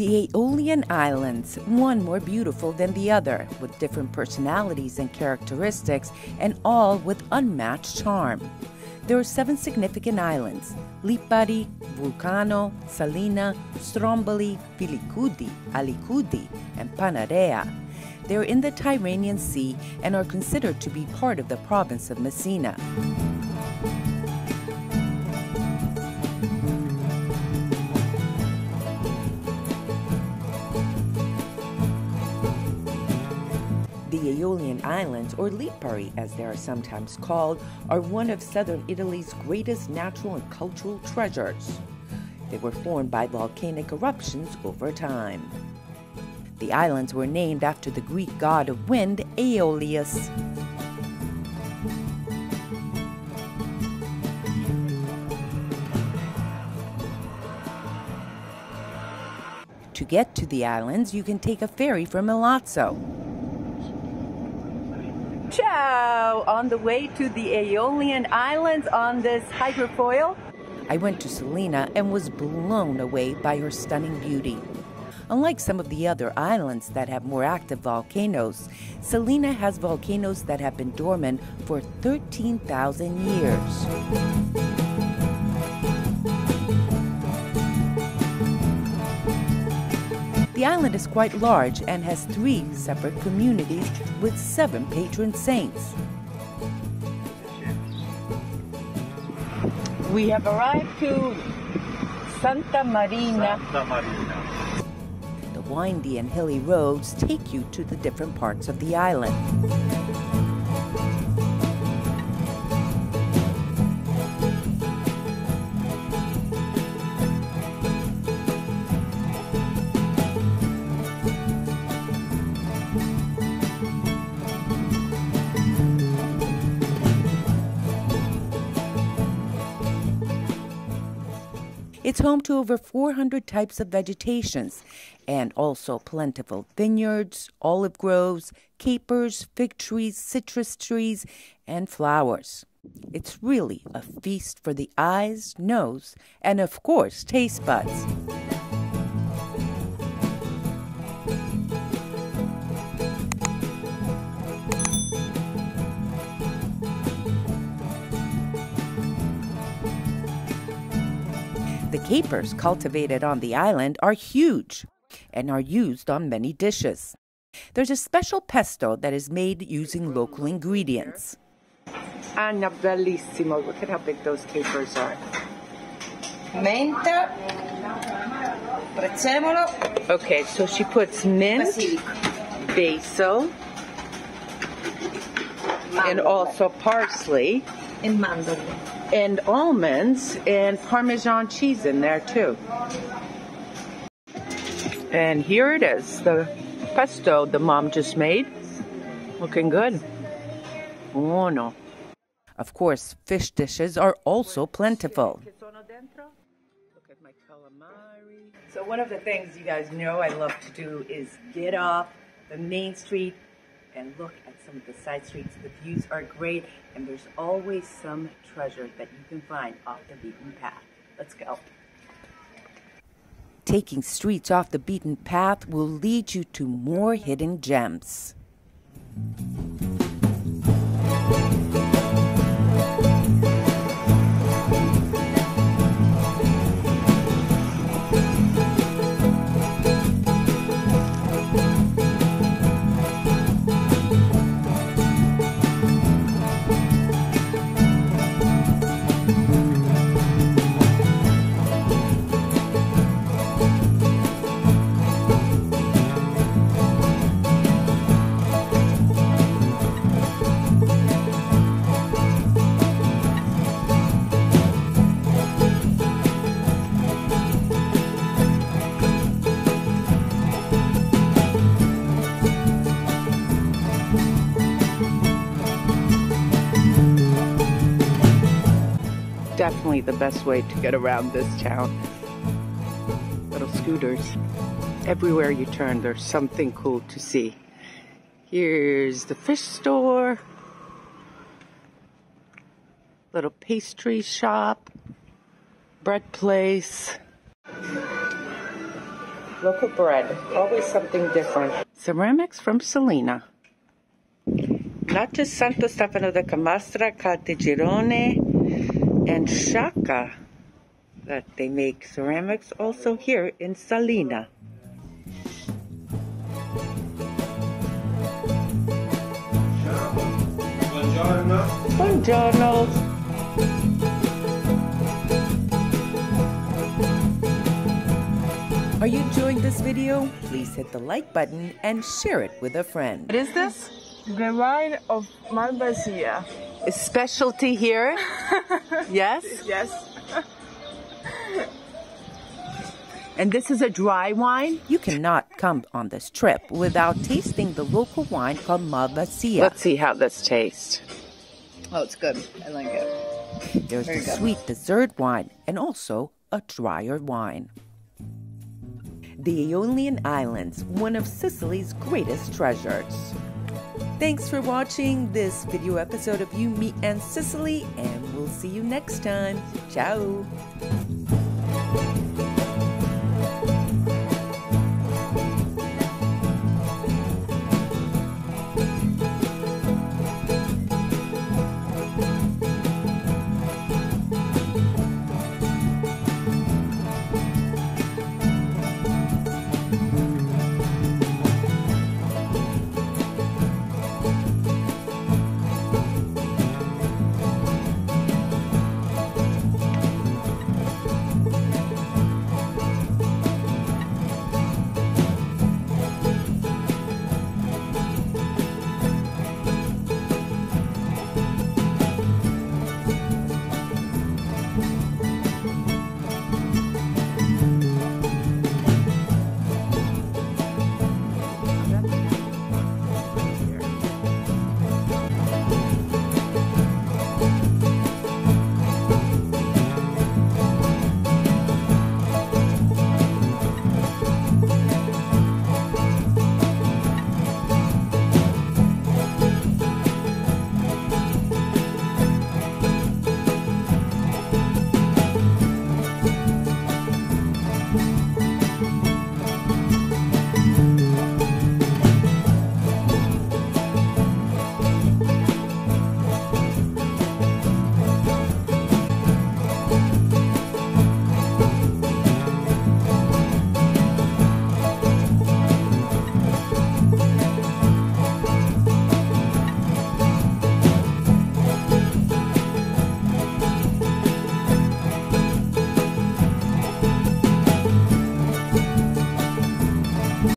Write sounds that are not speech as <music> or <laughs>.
The Aeolian Islands, one more beautiful than the other, with different personalities and characteristics, and all with unmatched charm. There are seven significant islands Lipari, Vulcano, Salina, Stromboli, Filicudi, Alicudi, and Panarea. They are in the Tyrrhenian Sea and are considered to be part of the province of Messina. Islands, or Lipari as they are sometimes called, are one of southern Italy's greatest natural and cultural treasures. They were formed by volcanic eruptions over time. The islands were named after the Greek god of wind, Aeolus. To get to the islands, you can take a ferry from Milazzo. Ciao! On the way to the Aeolian Islands on this hydrofoil, I went to Salina and was blown away by her stunning beauty. Unlike some of the other islands that have more active volcanoes, Salina has volcanoes that have been dormant for 13,000 years. The island is quite large and has three separate communities with seven patron saints. We have arrived to Santa Marina. Santa Marina. The windy and hilly roads take you to the different parts of the island. It's home to over 400 types of vegetations and also plentiful vineyards, olive groves, capers, fig trees, citrus trees, and flowers. It's really a feast for the eyes, nose, and of course, taste buds. The capers cultivated on the island are huge and are used on many dishes. There's a special pesto that is made using local ingredients. Anna, bellissimo. Look at how big those capers are. menta, prezzemolo, Okay, so she puts mint, basilico, basil, and also parsley, e mandorle. And almonds, and Parmesan cheese in there too. And here it is, the pesto the mom just made. Looking good. Oh no. Of course, fish dishes are also plentiful. So one of the things you guys know I love to do is get off the main street and look at some of the side streets. The views are great, and there's always some treasure that you can find off the beaten path. Let's go. Taking streets off the beaten path will lead you to more hidden gems. The best way to get around this town. Little scooters. Everywhere you turn, there's something cool to see. Here's the fish store, little pastry shop, bread place. Local bread, always something different. Ceramics from. Not just Santo Stefano di Camastra, Caltagirone, and Sciacca that they make ceramics also here in Salina. Buongiorno. Buongiorno. Are you enjoying this video? Please hit the like button and share it with a friend. What is this? The wine of Malvasia. A specialty here? <laughs> yes? Yes. And this is a dry wine? You cannot come on this trip without tasting the local wine called Malvasia. Let's see how this tastes. Oh, it's good. I like it. There's very the good. sweet dessert wine and also a drier wine. The Aeolian Islands, one of Sicily's greatest treasures. Thanks for watching this video episode of You, Me, and Sicily, and we'll see you next time. Ciao.